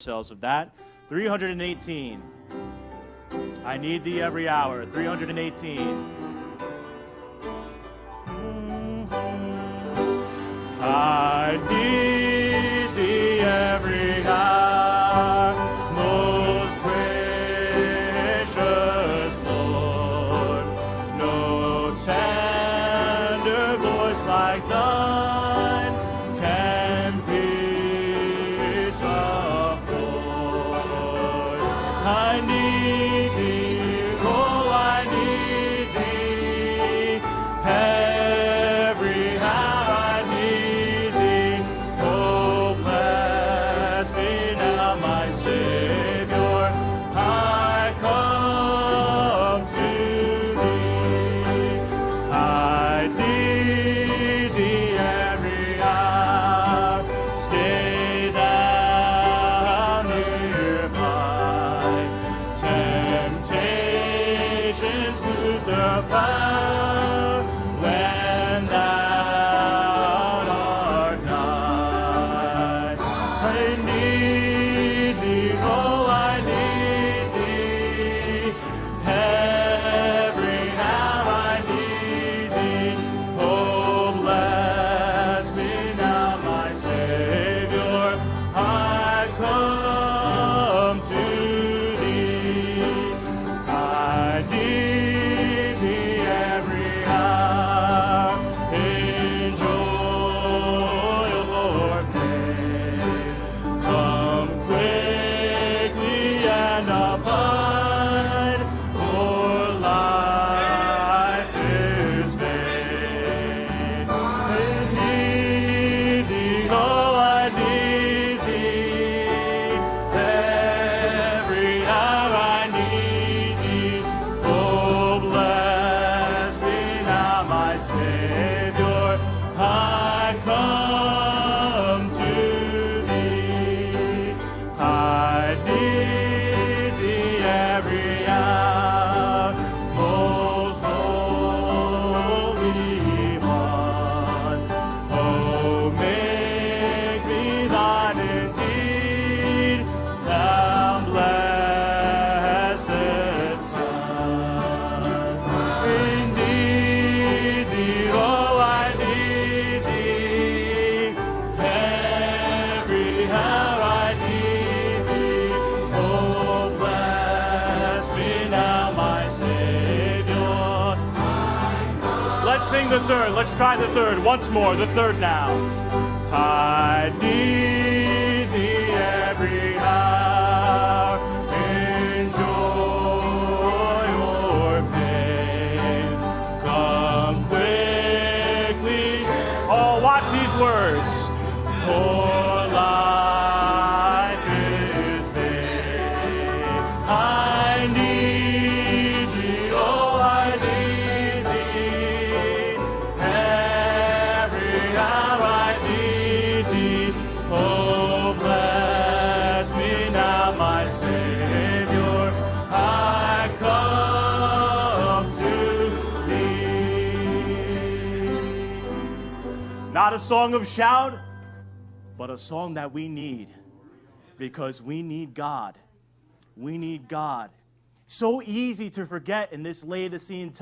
ourselves of that. 318. I need thee every hour. 318. I need thee every hour, most gracious Lord. No tender voice like thine. Survive. come. the third. Let's try the third once more. The third now. I need thee every Not a song of shout, but a song that we need because we need God. We need God. So easy to forget in this Laodicean time.